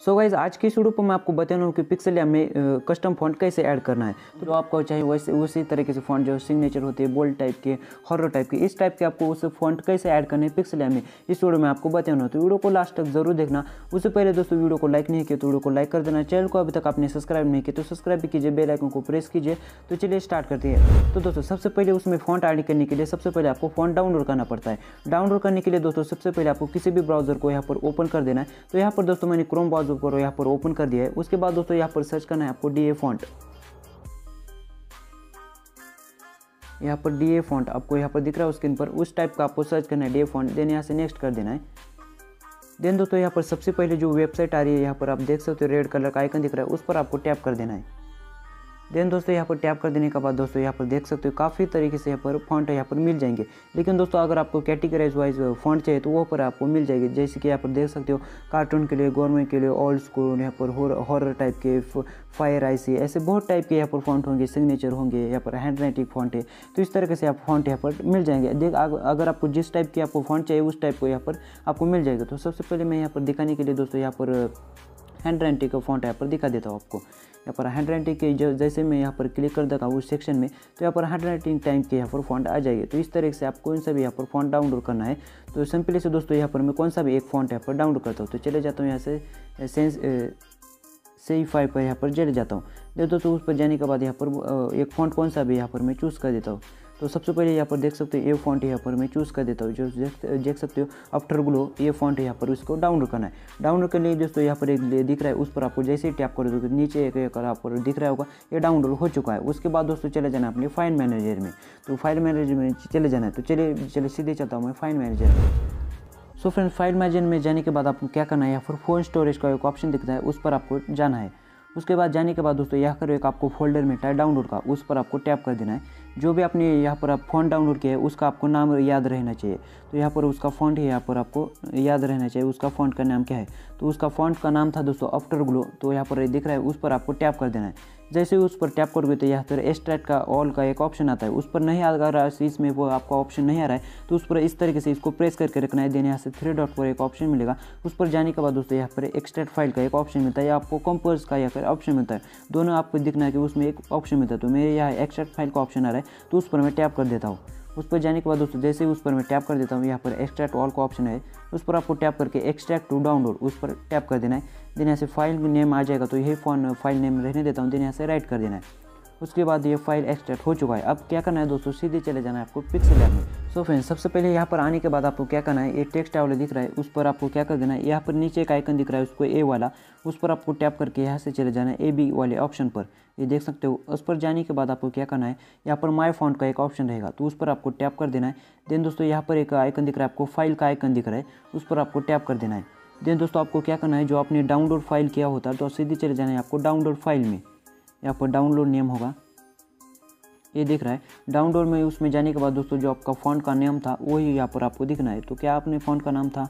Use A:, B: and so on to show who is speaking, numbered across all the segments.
A: So guys आज की इस पर मैं आपको बताना हूँ कि पिक्सल या में कस्टम फॉन्ट कैसे ऐड करना है। तो जो आपको चाहिए वैसे उसी तरीके से फॉन्ट जो सिग्नेचर होती है बोल्ड टाइप के हॉरर टाइप के, इस टाइप के आपको उस फॉन्ट कैसे ऐड करने है पिक्सल या में, इस वीडियो में आपको बताना तो वीडियो को लास्ट तक ज़रूर देखना। उससे पहले दोस्तों, वीडियो को लाइक नहीं किया तो वीडियो को लाइक कर देना। चैनल को अभी तक आपने सब्सक्राइब नहीं किया तो सब्सक्राइब भी कीजिए बेल आइकन को प्रेस कीजिए। तो चलिए स्टार्ट करते हैं। तो दोस्तों, सबसे पहले उसमें फॉन्ट ऐड करने के लिए सबसे पहले आपको फॉन्ट डाउनलोड करना पड़ता है। डाउनलोड करने के लिए दोस्तों, सबसे पहले आपको किसी भी ब्राउज़र को यहाँ पर ओपन कर देना है। तो यहाँ पर दोस्तों, मैंने क्रोम ब्राउज़र को यहाँ पर ओपन कर दिया है। उसके बाद दोस्तों यहाँ पर सर्च करना है आपको डी ए फॉन्ट यहाँ पर डी ए फॉन्ट आपको यहाँ पर दिख रहा है स्क्रीन पर उस टाइप का आपको सर्च करना है डी ए फॉन्ट देन यहाँ से नेक्स्ट कर देना है। देन दोस्तों यहाँ पर सबसे पहले जो वेबसाइट आ रही है, यहाँ पर आप देख सकते हो रेड कलर का आइकन दिख रहा है, उस पर आपको टैप कर देना है। देन दोस्तों यहाँ पर टैप कर देने के बाद दोस्तों यहाँ पर देख सकते हो काफ़ी तरीके से यहाँ पर फॉन्ट यहाँ पर मिल जाएँगे लेकिन दोस्तों अगर आपको कैटेगराइज वाइज फॉन्ट चाहिए तो वो पर आपको मिल जाएगी जैसे कि यहाँ पर देख सकते हो कार्टून के लिए गवर्नमेंट के लिए ओल्ड स्कूल यहाँ पर हॉरर टाइप के फायर आईसी ऐसे बहुत टाइप के यहाँ पर फॉन्ट होंगे सिग्नेचर होंगे यहाँ पर हैंड राइटिंग फॉन्ट है तो इस तरीके से आप फॉन्ट यहाँ पर मिल जाएँगे देख अगर आपको जिस टाइप की आपको फॉन्ट चाहिए उस टाइप को यहाँ पर आपको मिल जाएगा तो सबसे पहले मैं यहाँ पर दिखाने के लिए दोस्तों यहाँ पर हैंड राइटिंग का फॉन्ट यहाँ पर दिखा देता हूँ आपको यहाँ पर हैंड राइटिंग के जैसे मैं यहाँ पर क्लिक कर देता हूँ उस सेक्शन में तो यहाँ पर हैंड राइटिंग टाइम के यहाँ पर फॉन्ट आ जाएगी तो इस तरीके से आप कौन सा भी यहाँ पर फॉन्ट डाउनलोड करना है तो सिंपली से दोस्तों यहाँ पर मैं कौन सा भी एक फॉन्ट यहाँ पर डाउनलोड करता हूँ तो चले जाता हूँ यहाँ से सेंस सी फाइव पर यहाँ पर चले जाता हूँ दोस्तों उस पर जाने के बाद यहाँ पर एक फॉन्ट कौन सा भी यहाँ पर मैं चूज़ कर देता हूँ तो सबसे पहले यहाँ पर देख सकते हो, ये फॉन्ट यहाँ पर मैं चूज़ कर देता हूँ। जो देख सकते हो आफ्टर ग्लो ये फॉन्ट यहाँ पर उसको डाउनलोड करना है। डाउनलोड करने के लिए दोस्तों यहाँ पर एक दिख रहा है, उस पर आपको जैसे ही टैप कर दोगे नीचे एक एक आप पर दिख रहा होगा, ये डाउनलोड हो चुका है। उसके बाद दोस्तों चले जाना अपने फ़ाइल मैनेजर में। तो फ़ाइल मैनेजर में चले जाना है तो चले चले सीधे चलता हूँ मैं फ़ाइल मैनेजर में। सो फ्रेंड फ़ाइल मैनेजर में जाने के बाद आपको क्या करना है, यहाँ पर फ़ोन स्टोरेज का एक ऑप्शन दिखता है, उस पर आपको जाना है। उसके बाद जाने के बाद दोस्तों, यहाँ पर एक आपको फोल्डर मिलता है डाउनलोड का, उस पर आपको टैप कर देना है। जो भी आपने यहाँ पर आप फ़ोन डाउनलोड किया है, उसका आपको नाम याद रहना चाहिए। तो यहाँ पर उसका फ़ॉन्ट है, यहाँ पर आपको याद रहना चाहिए, उसका फ़ॉन्ट का नाम क्या है? तो उसका फ़ॉन्ट का नाम था दोस्तों आफ्टर ग्लो तो यहाँ पर दिख रहा है, उस पर आपको टैप कर देना है। जैसे उस पर टैप करोगे तो यहाँ फिर एस्ट्राइट का ऑल का एक ऑप्शन आता है। उस पर नहीं आ रहा है इसमें वो आपका ऑप्शन नहीं आ रहा है तो उस पर इस तरीके से इसको प्रेस करके रखना है, देन यहाँ से थ्री डॉट पर एक ऑप्शन मिलेगा। उस पर जाने के बाद दोस्तों यहाँ पर एक्स्ट्रेट फ़ाइल का एक ऑप्शन मिलता है, या आपको कंपोज का या फिर ऑप्शन मिलता है। दोनों आपको दिखना है कि उसमें एक ऑप्शन मिलता है तो मेरे यहाँ एक्स्ट्रेट फ़ाइल का ऑप्शन आ रहा है तो उस पर मैं टैप कर देता हूँ। उस पर जाने के बाद दोस्तों, जैसे ही उस पर मैं टैप कर देता हूँ, यहाँ पर एक्सट्रैक्ट ऑल का ऑप्शन है। उस पर आपको टैप करके एक्सट्रैक्ट टू डाउनलोड उस पर टैप कर देना है। देन यहाँ से फ़ाइल नेम आ जाएगा तो यही फ़ोन फ़ाइल नेम रहने देता हूँ। देन यहाँ से राइट कर देना है। उसके बाद ये फ़ाइल एक्सट्रैक्ट हो चुका है। अब क्या करना है दोस्तों? सीधे चले जाना है आपको पिक्सल ऐप में। सो फ्रेंड सबसे पहले यहाँ पर आने के बाद आपको क्या करना है? ये टेक्स्ट वाला दिख रहा है, उस पर आपको क्या कर देना है? यहाँ पर नीचे एक आइकन दिख रहा है, उसको ए वाला। उस पर आपको टैप करके यहाँ से चले जाना है ए बी वाले ऑप्शन पर। ये देख सकते हो, उस पर जाने के बाद आपको क्या करना है? यहाँ पर माई फॉन्ट का एक ऑप्शन रहेगा तो उस पर आपको टैप कर देना है। देन दोस्तों, यहाँ पर एक आइकन दिख रहा है, आपको फ़ाइल का आइकन दिख रहा है, उस पर आपको टैप कर देना है। देन दोस्तों, आपको क्या करना है? जो आपने डाउनलोड फ़ाइल किया होता है तो सीधे चले जाना है आपको डाउनलोड फ़ाइल में। यहाँ पर डाउनलोड नेम होगा। ये दिख रहा है। डाउनलोड में उसमें जाने के बाद दोस्तों, जो आपका फ़ॉन्ट का नेम था, वही यहाँ पर आपको दिखना है। तो क्या आपने फ़ॉन्ट का नाम था?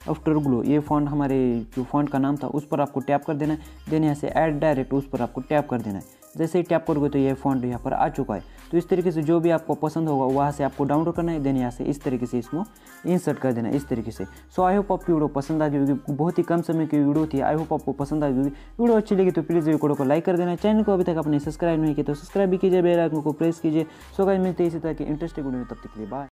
A: आफ्टर ग्लो ये फ़ॉन्ट हमारे जो फ़ॉन्ट का नाम था, उस पर आपको टैप कर देना है। देने यहाँ से ऐड डायरेक्ट उस पर आपको टैप कर देना है। जैसे ही टैप करोगे तो ये फ़ॉन्ट यहाँ पर आ चुका है। तो इस तरीके से जो भी आपको पसंद होगा, वहाँ से आपको डाउनलोड करना है, देन यहाँ से इस तरीके से इसको इंसर्ट कर देना इस तरीके से। सो आई होप आपकी वीडियो पसंद आ गई होगी। बहुत ही कम समय की वीडियो थी। आई होप आपको पसंद आ गई होगी। वीडियो अच्छी लगी तो प्लीज़ वीडियो को लाइक कर देना। चैनल को अभी तक आपने सब्सक्राइब नहीं किया तो सब्सक्राइब भी कीजिए बेल आइकन को प्रेस कीजिए। सो गाइस मिलते इसी तरह के इंटरेस्टिंग वीडियो में। तब तक के लिए बाय